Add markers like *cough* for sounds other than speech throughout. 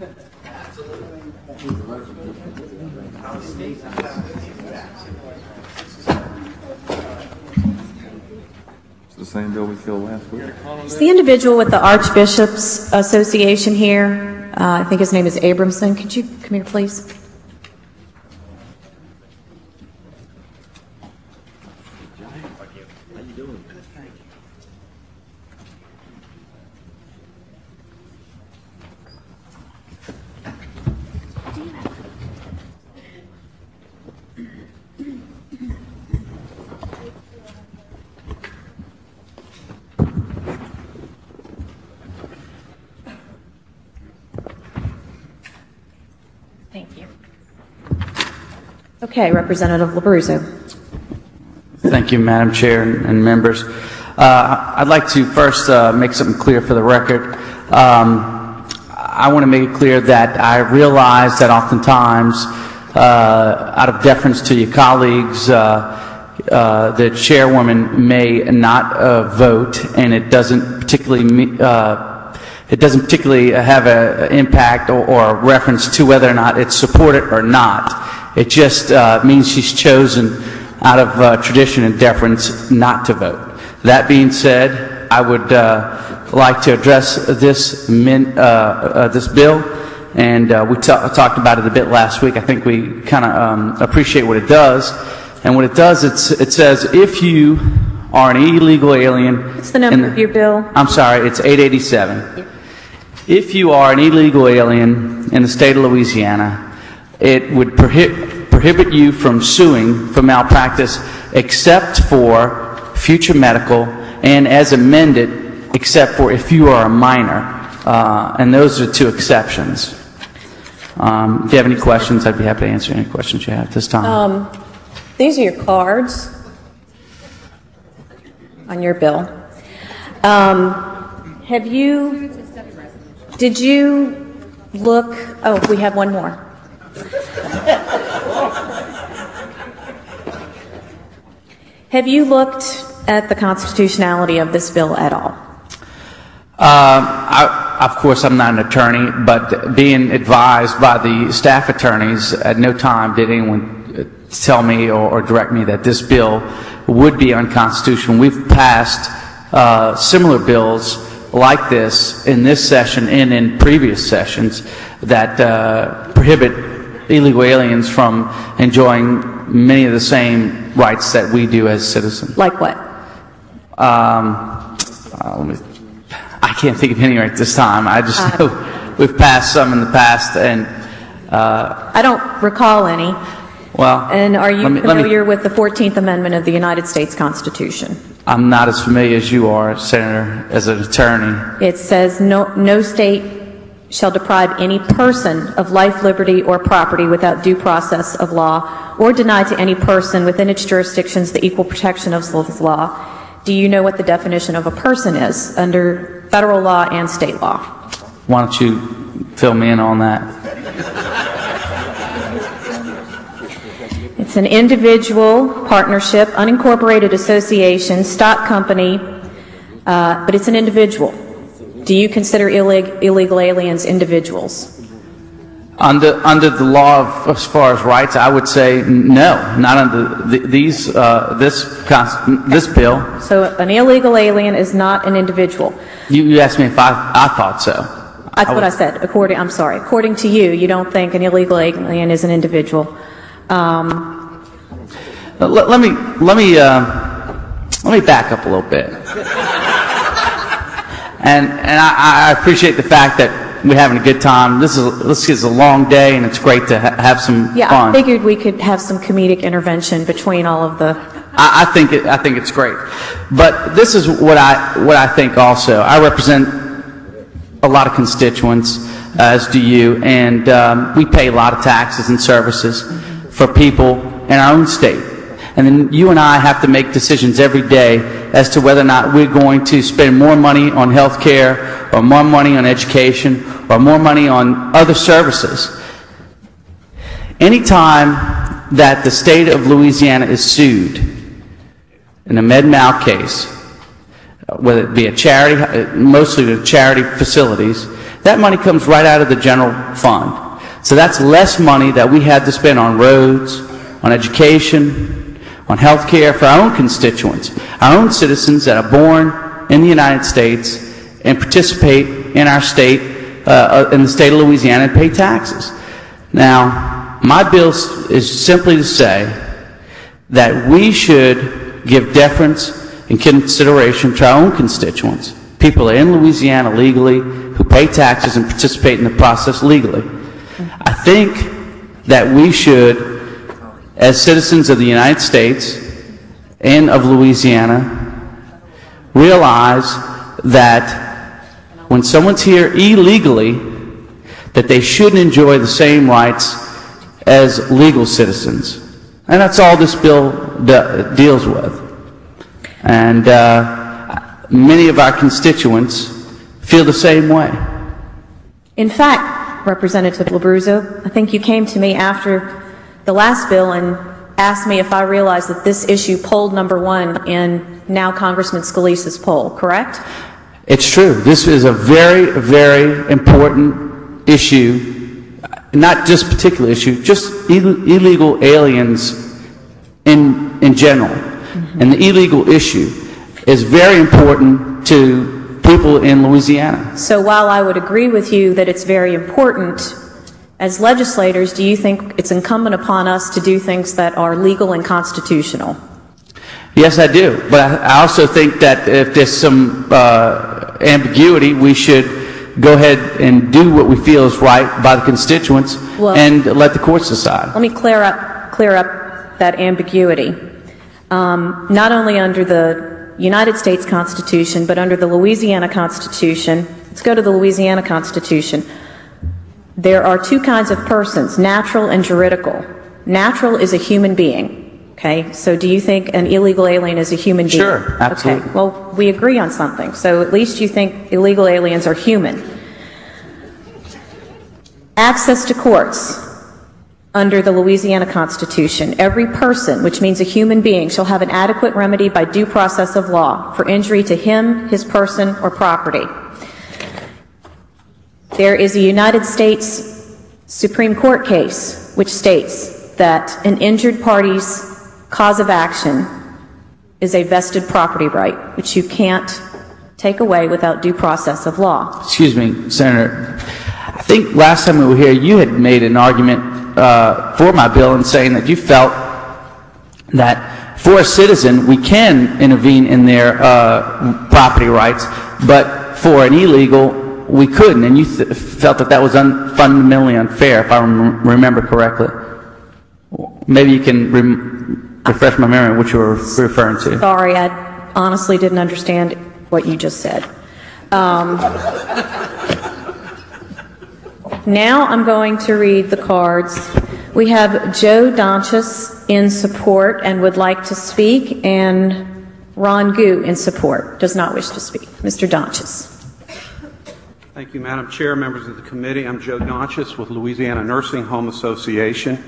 It's the same bill we killed last week. Is the individual with the Archbishops Association here? Uh, I think his name is Abramson. Could you come here, please? Thank you. Okay, Representative Labruzzo. Thank you, Madam Chair and members. Uh, I'd like to first uh, make something clear for the record. Um, I want to make it clear that I realize that oftentimes, uh, out of deference to your colleagues, uh, uh, the chairwoman may not uh, vote, and it doesn't particularly it doesn't particularly have an impact or, or a reference to whether or not it's supported or not. It just uh, means she's chosen out of uh, tradition and deference not to vote. That being said, I would uh, like to address this min, uh, uh, this bill, and uh, we talked about it a bit last week. I think we kind of um, appreciate what it does, and what it does, it's, it says if you are an illegal alien. What's the number in of your bill? I'm sorry, it's 887. If you are an illegal alien in the state of Louisiana, it would prohi- prohibit you from suing for malpractice except for future medical and as amended, except for if you are a minor. Uh, and those are two exceptions. Um, if you have any questions, I'd be happy to answer any questions you have at this time. Um, These are your cards on your bill. Um, Have you, did you look, oh, we have one more. Have you looked at the constitutionality of this bill at all? Um, I, of course, I'm not an attorney, but being advised by the staff attorneys, at no time did anyone uh, tell me or, or direct me that this bill would be unconstitutional. We've passed uh, similar bills like this in this session and in previous sessions that uh, prohibit illegal aliens from enjoying many of the same rights that we do as citizens. Like what? Um, uh, let me, I can't think of any right this time. I just know we've passed some in the past, and uh, I don't recall any. well. And are you me- let me- familiar with the 14th Amendment of the United States Constitution? I'm not as familiar as you are, Senator, as an attorney. It says, "No no state shall deprive any person of life, liberty, or property without due process of law, or deny to any person within its jurisdictions the equal protection of the law." Do you know what the definition of a person is under federal law and state law? Why don't you fill me in on that? It's an individual, partnership, unincorporated association, stock company, uh, but it's an individual. Do you consider illeg- illegal aliens individuals? Under, under the law of, as far as rights, I would say no, not under the, these, uh, this, this bill. So an illegal alien is not an individual. You, you asked me if I, I thought so. That's what I said. According, I'm sorry. According to you, you don't think an illegal alien is an individual. Um, Let, let me, let me, uh, let me back up a little bit. And, and I, I appreciate the fact that we're having a good time. This is, this is a long day and it's great to ha- have some fun. yeah, I figured we could have some comedic intervention between all of the. I, I think it, I think it's great. But this is what I what I think also. I represent a lot of constituents, as do you, and um, we pay a lot of taxes and services for people in our own state. And then you and I have to make decisions every day as to whether or not we're going to spend more money on health care, or more money on education, or more money on other services. Anytime that the state of Louisiana is sued in a med mal case, whether it be a charity, mostly the charity facilities, That money comes right out of the general fund. So that's less money that we had to spend on roads, on education, on health care for our own constituents, our own citizens that are born in the United States and participate in our state, uh, uh, in the state of Louisiana and pay taxes. Now, my bill is simply to say that we should give deference and consideration to our own constituents, people that are in Louisiana legally, who pay taxes and participate in the process legally. I think that we should, as citizens of the United States and of Louisiana, realize that when someone's here illegally, that they shouldn't enjoy the same rights as legal citizens. And that's all this bill de- deals with. And uh, many of our constituents feel the same way. In fact, Representative Labruzzo, I think you came to me after the last bill and asked me if I realized that this issue polled number one in now Congressman Scalise's poll, correct? It's true. This is a very, very important issue, not just particular issue, just Ill- illegal aliens in, in general. Mm-hmm. And the illegal issue is very important to people in Louisiana. So while I would agree with you that it's very important, as legislators, do you think it's incumbent upon us to do things that are legal and constitutional? Yes, I do. But I, also think that if there's some uh, ambiguity, we should go ahead and do what we feel is right by the constituents Well- and let the courts decide. Let me clear up, clear up that ambiguity. Um, not only under the United States Constitution, but under the Louisiana Constitution, let's go to the Louisiana Constitution. There are two kinds of persons, natural and juridical. Natural is a human being, okay? So do you think an illegal alien is a human being? Sure, absolutely. Okay, well, we agree on something, so at least you think illegal aliens are human. Access to courts. Under the Louisiana Constitution, every person, which means a human being, shall have an adequate remedy by due process of law for injury to him, his person, or property. There is a United States Supreme Court case which states that an injured party's cause of action is a vested property right, which you can't take away without due process of law. Excuse me, Senator. I think last time we were here, you had made an argument uh, for my bill in saying that you felt that for a citizen, we can intervene in their uh, property rights, but for an illegal, we couldn't. And you felt that that was un- fundamentally unfair, if I rem- remember correctly. Maybe you can refresh my memory what you were referring to. Sorry, I honestly didn't understand what you just said. Um, Now I'm going to read the cards. We have Joe Donchess in support and would like to speak, and Ron Gu in support, does not wish to speak. Mr. Donchess. Thank you, Madam Chair, members of the committee. I'm Joe Donchess with Louisiana Nursing Home Association.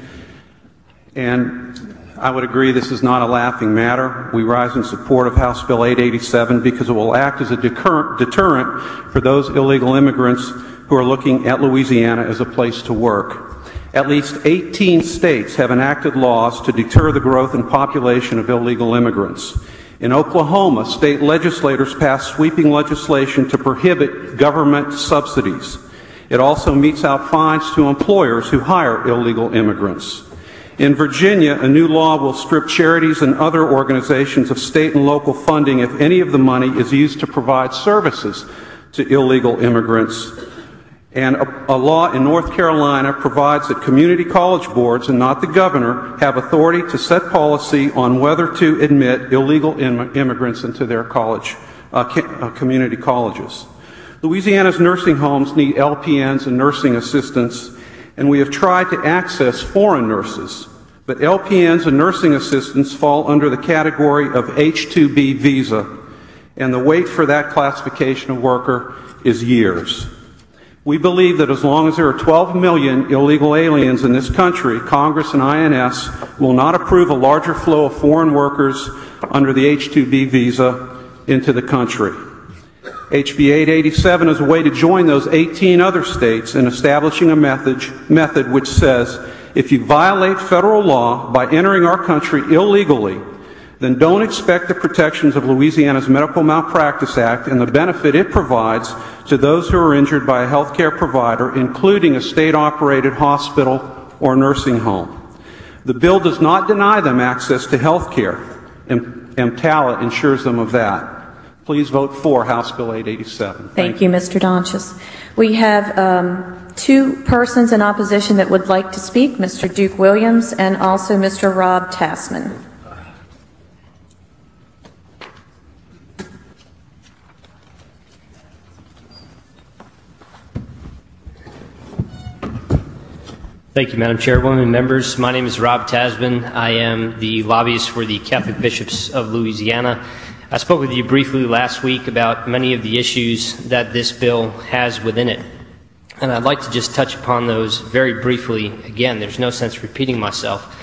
And I would agree this is not a laughing matter. We rise in support of House Bill 887 because it will act as a deterrent for those illegal immigrants who are looking at Louisiana as a place to work. At least 18 states have enacted laws to deter the growth in population of illegal immigrants. In Oklahoma, state legislators passed sweeping legislation to prohibit government subsidies. It also metes out fines to employers who hire illegal immigrants. In Virginia, a new law will strip charities and other organizations of state and local funding if any of the money is used to provide services to illegal immigrants. And a, a law in North Carolina provides that community college boards and not the governor have authority to set policy on whether to admit illegal im- immigrants into their college, uh, ca- uh, community colleges. Louisiana's nursing homes need LPNs and nursing assistants, and we have tried to access foreign nurses. But LPNs and nursing assistants fall under the category of H-2B visa, and the wait for that classification of worker is years. We believe that as long as there are 12 million illegal aliens in this country, Congress and INS will not approve a larger flow of foreign workers under the H-2B visa into the country. HB 887 is a way to join those 18 other states in establishing a method, method which says if you violate federal law by entering our country illegally, then don't expect the protections of Louisiana's Medical Malpractice Act and the benefit it provides to those who are injured by a healthcare provider, including a state-operated hospital or nursing home. The bill does not deny them access to health care. EMTALA ensures them of that. Please vote for House Bill 887. Thank you, Mr. Donchess. We have um, two persons in opposition that would like to speak, Mr. Duke Williams and also Mr. Rob Tasman. Thank you, Madam Chairwoman, members. My name is Rob Tasman. I am the lobbyist for the Catholic Bishops of Louisiana. I spoke with you briefly last week about many of the issues that this bill has within it. And I'd like to just touch upon those very briefly again. There's no sense repeating myself.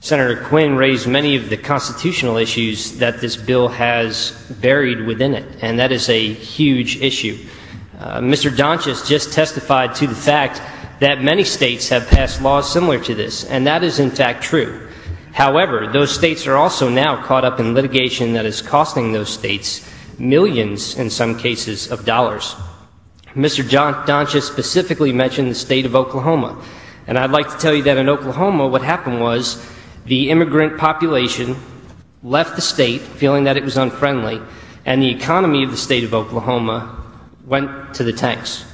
Senator Quinn raised many of the constitutional issues that this bill has buried within it, and that is a huge issue. Uh, Mr. Donchess just testified to the fact that many states have passed laws similar to this, and that is in fact true. However, those states are also now caught up in litigation that is costing those states millions, in some cases, of dollars. Mr. John Donchess specifically mentioned the state of Oklahoma, and I'd like to tell you that in Oklahoma, what happened was the immigrant population left the state feeling that it was unfriendly, and the economy of the state of Oklahoma went to the tanks.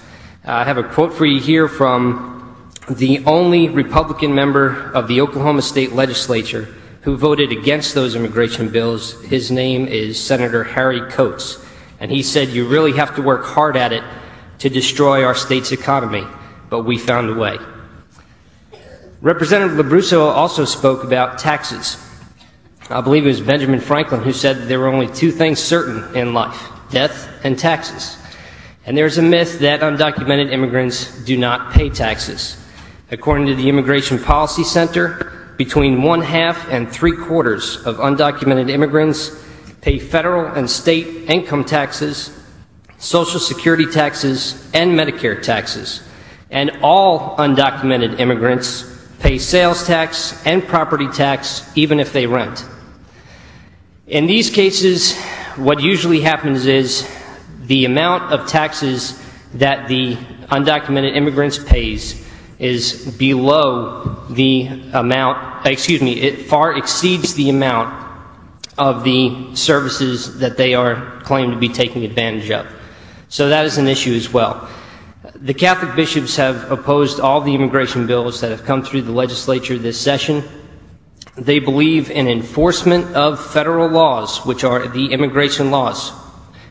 Uh, I have a quote for you here from the only Republican member of the Oklahoma State Legislature who voted against those immigration bills. His name is Senator Harry Coates. And he said, You really have to work hard at it to destroy our state's economy, but we found a way. Representative LaBruzzo also spoke about taxes. I believe it was Benjamin Franklin who said there were only two things certain in life death and taxes. And there's a myth that undocumented immigrants do not pay taxes. According to the Immigration Policy Center, between one half and three quarters of undocumented immigrants pay federal and state income taxes, Social Security taxes, and Medicare taxes. And all undocumented immigrants pay sales tax and property tax even if they rent. In these cases, what usually happens is the amount of taxes that the undocumented immigrants pays is below the amount, excuse me, it far exceeds the amount of the services that they are claimed to be taking advantage of. So that is an issue as well. The Catholic bishops have opposed all the immigration bills that have come through the legislature this session. They believe in enforcement of federal laws, which are the immigration laws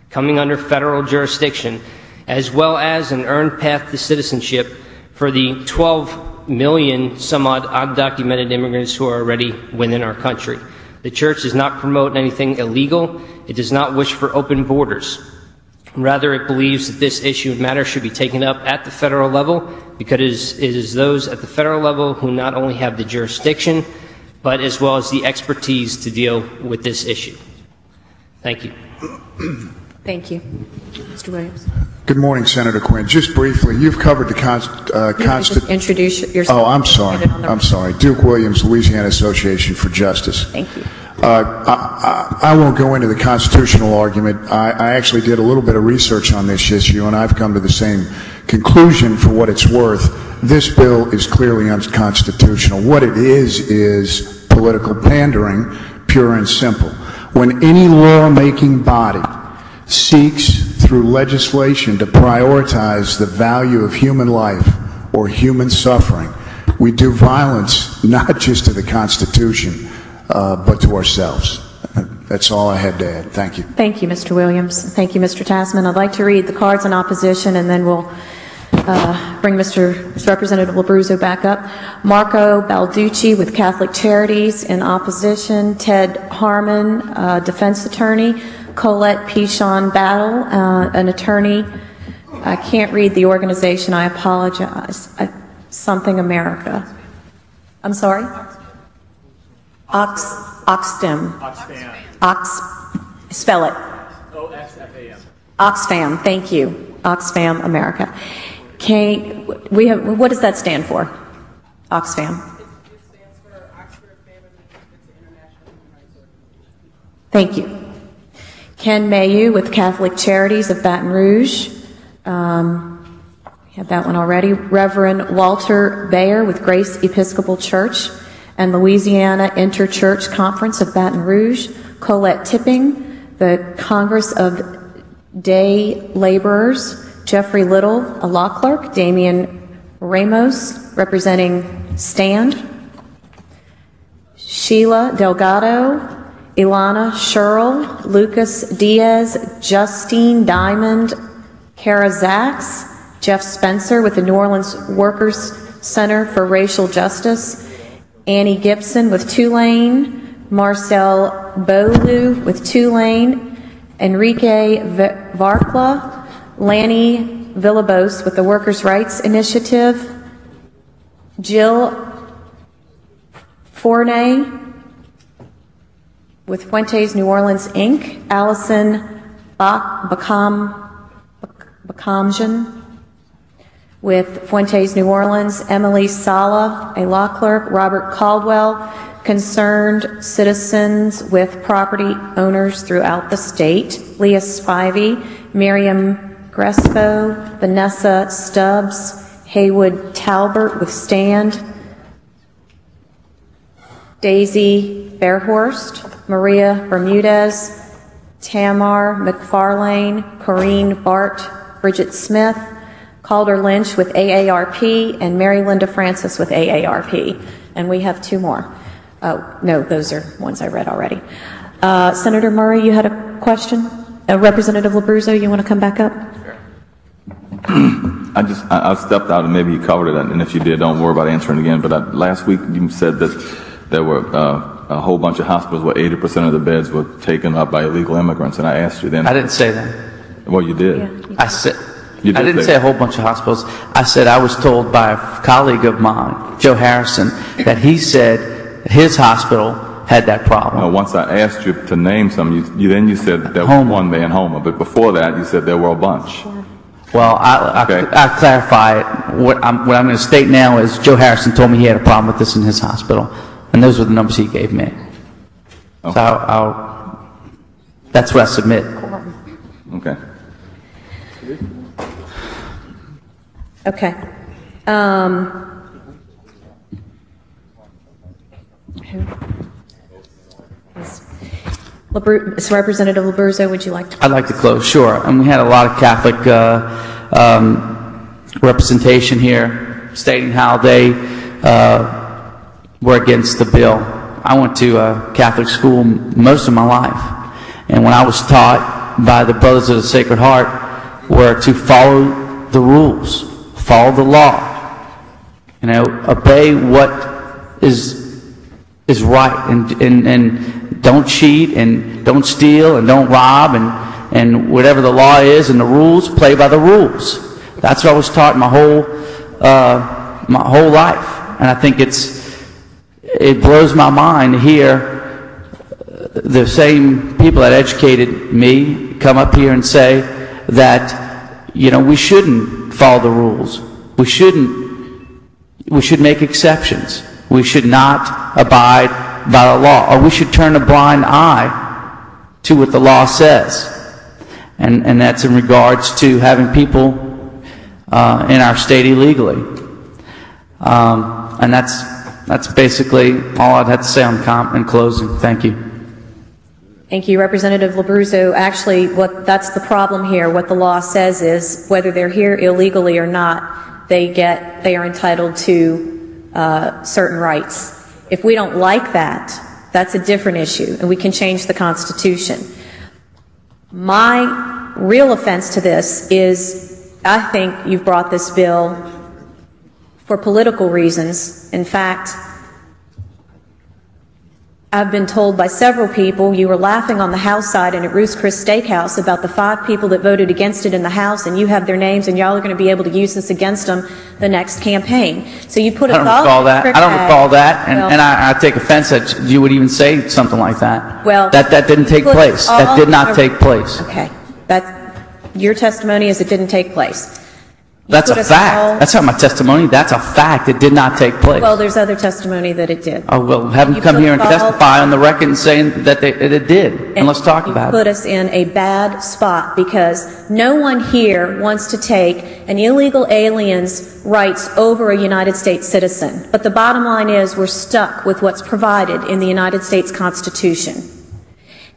coming under federal jurisdiction, as well as an earned path to citizenship for the 12 million some odd undocumented immigrants who are already within our country. The church does not promote anything illegal. It does not wish for open borders. Rather, it believes that this issue and matter should be taken up at the federal level because it is those at the federal level who not only have the jurisdiction, but as well as the expertise to deal with this issue. Thank you. *clears throat* Thank you. Mr. Williams. Good morning, Senator Quinn. Just briefly, you've covered the const, uh, You constant. introduce yourself. Oh, I'm sorry. Get it on the- I'm sorry. Duke Williams, Louisiana Association for Justice. Thank you. Uh, I, I I won't go into the constitutional argument. I, I actually did a little bit of research on this issue, and I've come to the same conclusion for what it's worth. This bill is clearly unconstitutional. What it is, is political pandering, pure and simple. When any lawmaking body seeks through legislation to prioritize the value of human life or human suffering, we do violence *laughs* not just to the Constitution, uh, but to ourselves. That's all I had to add. Thank you. Thank you, Mr. Williams. Thank you, Mr. Tasman. I'd like to read the cards in opposition, and then we'll uh, bring Mr. Representative Labruzzo back up. Marco Balducci with Catholic Charities in opposition. Ted Harmon, uh, defense attorney. Colette Pichon Battle, uh, an attorney. I can't read the organization. I apologize. I, something America. I'm sorry? Ox, Oxfam. Ox, spell it. O-X-F-A-M. Oxfam, thank you. Oxfam America. Can, we have, what does that stand for? Oxfam. Thank you. Ken Mayu with Catholic Charities of Baton Rouge. Um, we have that one already. Reverend Walter Bayer with Grace Episcopal Church and Louisiana Interchurch Conference of Baton Rouge. Colette Tipping, the Congress of Day Laborers. Jeffrey Little, a law clerk. Damian Ramos, representing Stand. Sheila Delgado, Ilana Sherrill, Lucas Diaz, Justine Diamond, Kara Zacks, Jeff Spencer with the New Orleans Workers Center for Racial Justice, Annie Gibson with Tulane, Marcel Bolu with Tulane, Enrique Varkla, Lanny Villabos with the Workers' Rights Initiative, Jill Forney with Puentes New Orleans Inc., Allison Bak- Bakam, Bakamjian with Puentes New Orleans, Emily Sala, a law clerk, Robert Caldwell, concerned citizens with property owners throughout the state, Leah Spivey, Miriam Grespo, Vanessa Stubbs, Haywood Talbert with Stand, Daisy Fairhorst, Maria Bermudez, Tamar McFarlane, Corrine Bart, Bridget Smith, Calder Lynch with AARP, and Mary Linda Francis with AARP. And we have two more. Oh, no, those are ones I read already. Uh, Senator Murray, you had a question? Uh, Representative Labruzzo, you want to come back up? I just, I, I stepped out and maybe you covered it, and if you did, don't worry about answering again. But I, last week you said that there were uh, a whole bunch of hospitals where 80% of the beds were taken up by illegal immigrants, and I asked you then. I didn't say that. Well, you did. I said, You I did didn't say say a whole bunch of hospitals. I said I was told by a colleague of mine, Joe Harrison, that he said his hospital had that Uh, problem. once I asked you to name some, you, you then you said there was one man, Houma, but before that you said there were a bunch. Well, I, Okay. I, I clarify it. What I'm, what I'm going to state now is Joe Harrison told me he had a problem with this in his hospital, and those were the numbers he gave me. So Okay. I'll, I'll, that's what I submit. Okay. Okay. Um, who? Labru- Representative Labruzzo, would you like to? I'd like to close, sure. And we had a lot of Catholic uh, um, representation here stating how they uh, were against the bill. I went to a Catholic school most of my life. And when I was taught by the Brothers of the Sacred Heart were to follow the rules, follow the law, you know, obey what is is right and, and, and don't cheat and don't steal and don't rob and, and whatever the law is and the rules, play by the rules. That's what I was taught my whole, uh, my whole life. And I think it's, it blows my mind to hear the same people that educated me come up here and say that, you know, we shouldn't follow the rules. We shouldn't we should make exceptions. We should not abide by the law, or we should turn a blind eye to what the law says. And, and that's in regards to having people uh, in our state illegally. Um, and that's, that's basically all I'd have to say on com- in closing. Thank you. Thank you, Representative Labruzzo. Actually, what, that's the problem here. What the law says is whether they're here illegally or not, they get, they are entitled to uh, certain rights. If we don't like that, that's a different issue, and we can change the Constitution. My real offense to this is I think you've brought this bill for political reasons. In fact, I've been told by several people you were laughing on the House side and at Ruth's Chris Steakhouse about the five people that voted against it in the House, and you have their names, and y'all are going to be able to use this against them the next campaign. So you put a I don't thought recall that. I don't recall that, and, Well- and I, I take offense that you would even say something like that. Well, That, that didn't take put place. That did not take place. Okay, that's Your testimony is it didn't take place. You That's a fact. That's not my testimony. That's a fact. It did not take place. Well, there's other testimony that it did. Oh, well, have them come here and testify on the record and saying that they, it did, and let's talk you about put us in a bad spot because no one here wants to take an illegal alien's rights over a United States citizen. But the bottom line is we're stuck with what's provided in the United States Constitution.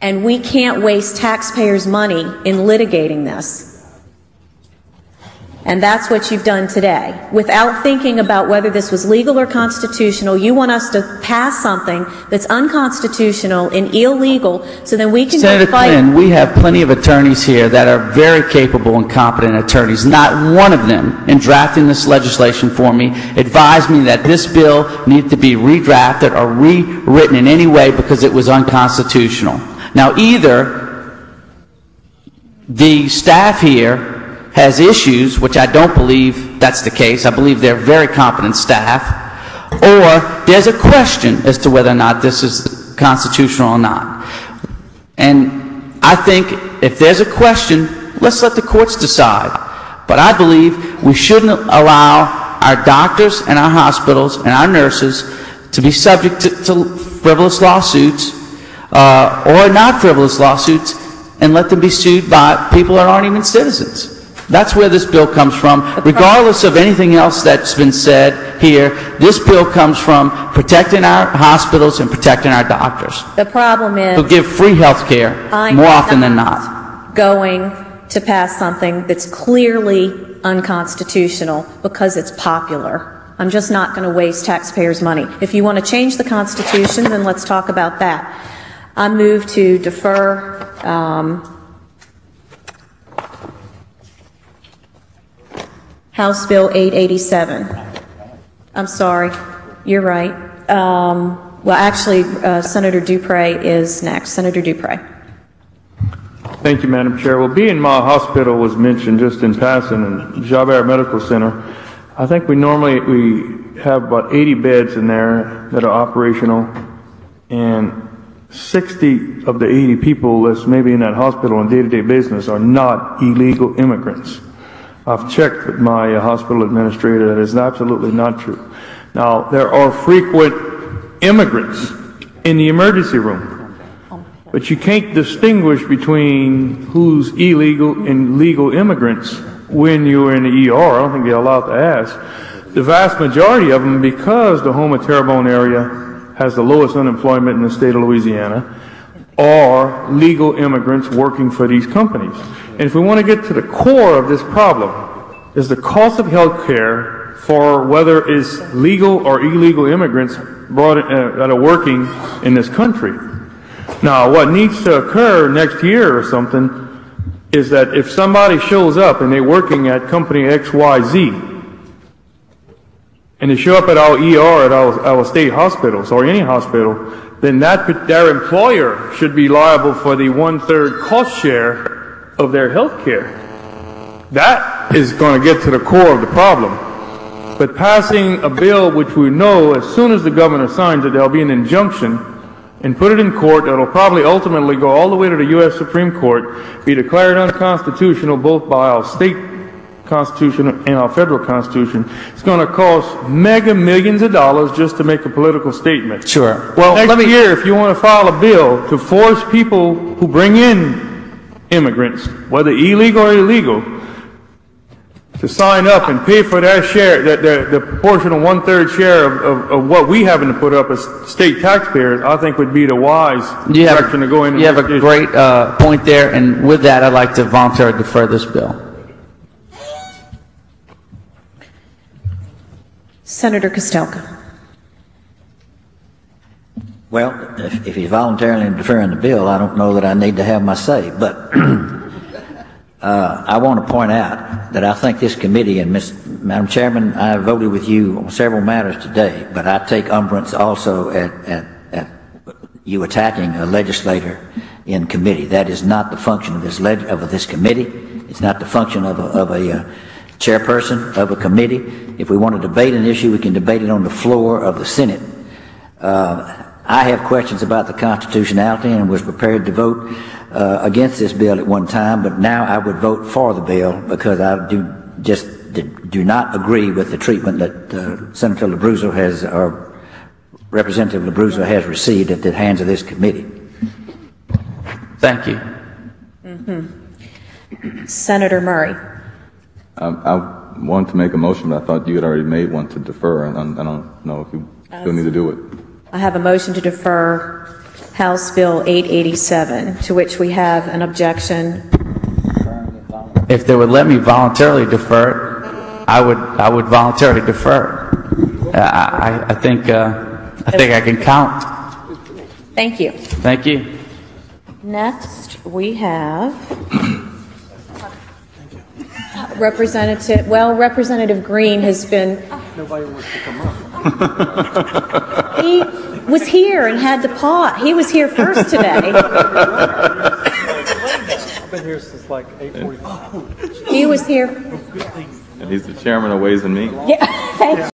And we can't waste taxpayers' money in litigating this. And that's what you've done today. Without thinking about whether this was legal or constitutional, you want us to pass something that's unconstitutional and illegal so then we can Senator fight. Quinn, we have plenty of attorneys here that are very capable and competent attorneys. Not one of them, in drafting this legislation for me, advised me that this bill needed to be redrafted or rewritten in any way because it was unconstitutional. Now, either the staff here has issues, which I don't believe that's the case. I believe they're very competent staff. Or there's a question as to whether or not this is constitutional or not. And I think if there's a question, let's let the courts decide. But I believe we shouldn't allow our doctors and our hospitals and our nurses to be subject to, frivolous lawsuits uh, or not frivolous lawsuits and let them be sued by people that aren't even citizens. That's where this bill comes from. Regardless of anything else that's been said here, this bill comes from protecting our hospitals and protecting our doctors The problem is. who give free health care more often than not. Going to pass something that's clearly unconstitutional because it's popular. I'm just not going to waste taxpayers' money. If you want to change the Constitution, then let's talk about that. I move to defer, um, House Bill 887. I'm sorry, you're right. Um, Well, actually, uh, Senator Dupre is next. Senator Dupre. Thank you, Madam Chair. Well, being my hospital was mentioned just in passing, and Chabert Medical Center, I think we normally, we have about 80 beds in there that are operational, and 60 of the 80 people that's maybe in that hospital in day-to-day business are not illegal immigrants. I've checked with my uh, hospital administrator, that is absolutely not true. Now, there are frequent immigrants in the emergency room. But you can't distinguish between who's illegal and legal immigrants when you're in the ER. I don't think they're allowed to ask. The vast majority of them, because the Houma Terrebonne area has the lowest unemployment in the state of Louisiana, are legal immigrants working for these companies. And if we want to get to the core of this problem, is the cost of health care for whether it's legal or illegal immigrants brought, uh, that are working in this country. Now, what needs to occur next year or something is that if somebody shows up and they're working at company XYZ, and they show up at our ER at our, our state hospitals or any hospital, then that their employer should be liable for the one-third cost share of their health care. That is going to get to the core of the problem. But passing a bill which we know as soon as the governor signs it, there'll be an injunction and put it in court that'll probably ultimately go all the way to the U.S. Supreme Court, be declared unconstitutional both by our state constitution and our federal constitution. It's going to cost mega millions of dollars just to make a political statement. Sure. Well, next let me- year, if you want to file a bill to force people who bring in immigrants, whether illegal or illegal, to sign up and pay for their share, the, the, the proportional one-third share of, of, of what we having to put up as state taxpayers, I think would be the wise You have, direction to go in. you have a great uh, point there, and with that, I'd like to voluntarily defer this bill. Senator Kostelka. Well, if, if he's voluntarily deferring the bill, I don't know that I need to have my say, but *clears throat* uh, I want to point out that I think this committee and Ms. Madam Chairman, I voted with you on several matters today, but I take umbrance also at, at, at you attacking a legislator in committee. That is not the function of this of this committee. It's not the function of a, of a uh, chairperson of a committee. If we want to debate an issue, we can debate it on the floor of the Senate. Uh, I have questions about the constitutionality and was prepared to vote uh, against this bill at one time, but now I would vote for the bill because I do just do not agree with the treatment that uh, Senator LaBruzzo has, or Representative LaBruzzo has received at the hands of this committee. Thank you. Senator Murray. I wanted to make a motion, but I thought you had already made one to defer, and I I don't know if you still need to do it. I have a motion to defer House Bill 887, to which we have an objection. If they would let me voluntarily defer it, I would, I would voluntarily defer it. Uh, I, I- I think, uh, I think I can count. Thank you. Thank you. Next, we have Representative, well, Representative Green has been... Nobody wants to come up. He was here and had the pot. He was here first today. I've been here since like 8:45. He was here, And he's the chairman of Ways and Means. yeah, *laughs* thank